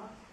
not